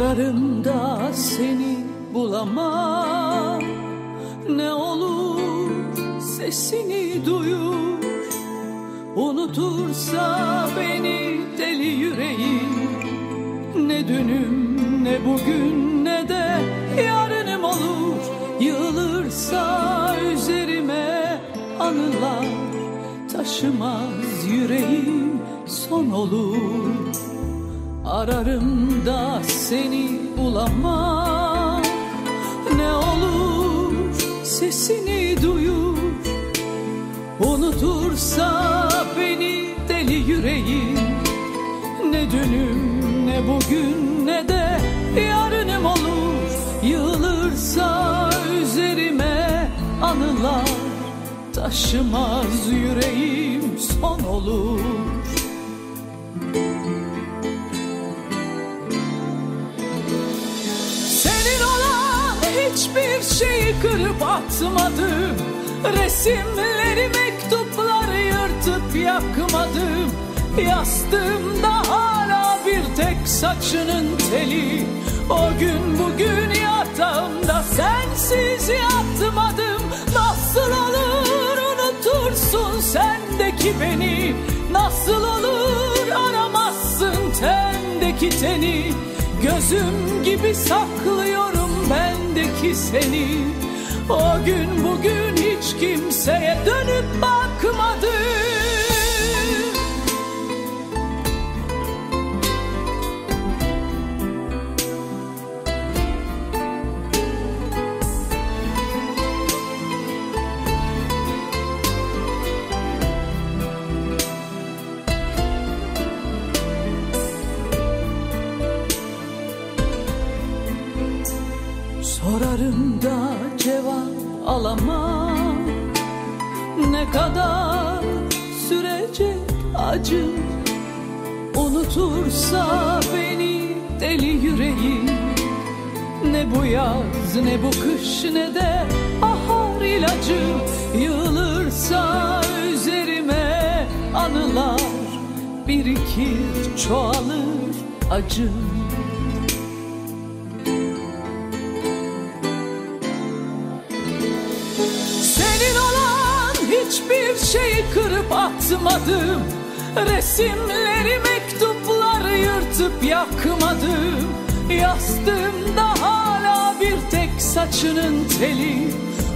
Ararım da seni bulamam. Ne olur sesini duyur Unutursa beni deli yüreğim. Ne dünüm ne bugün ne de yarınım olur. Yığılırsa üzerime anılar Taşımaz yüreğim. Son olur Ararım da seni bulamam. Ne olur sesini duyur Unutursa beni deli yüreğim. Ne dünüm ne bugün ne de yarınım olur. Yığılırsa üzerime anılar Taşımaz yüreğim son olur kırıp atmadım. Resimleri mektupları yırtıp yakmadım. Yastığımda hala bir tek saçının teli. O gün bugün yatağımda sensiz yatmadım. Nasıl olur unutursun sendeki beni? Nasıl olur aramazsın tendeki teni? Gözüm gibi saklıyorum bendeki seni O gün bugün hiç kimseye dönüp bakmadım Sorarım da cevap alamam. Ne kadar sürecek acı? Unutursa beni deli yüreğim. Ne bu yaz ne bu kış ne de bahar ilacı. Yığılırsa üzerime anılar Birikir çoğalır acı şeyi kırıp atmadım. Resimleri mektupları yırtıp yakmadım. Yastığımda hala bir tek saçının teli.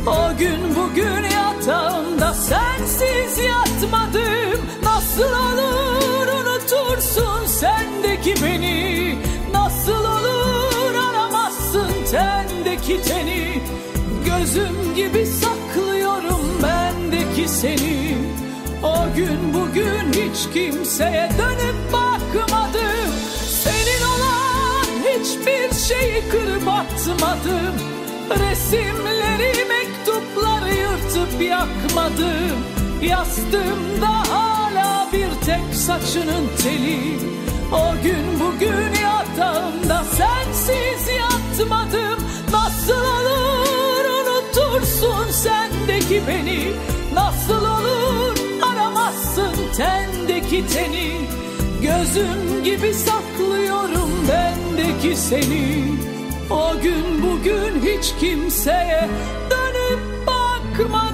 O gün bugün yatağımda sensiz yatmadım. Nasıl olur unutursun sendeki beni? Nasıl olur aramazsın tendeki teni? Gözüm gibi gün bugün hiç kimseye dönüp bakmadım. Senin olan hiçbir şeyi kırıp atmadım. Resimleri mektupları yırtıp yakmadım. Yastığımda hala bir tek saçının teli. O gün bugün yatağımda sensiz yatmadım. Nasıl olur unutursun sendeki beni bendeki teni Gözüm gibi saklıyorum bendeki seni. O gün bugün hiç kimseye dönüp bakmadım.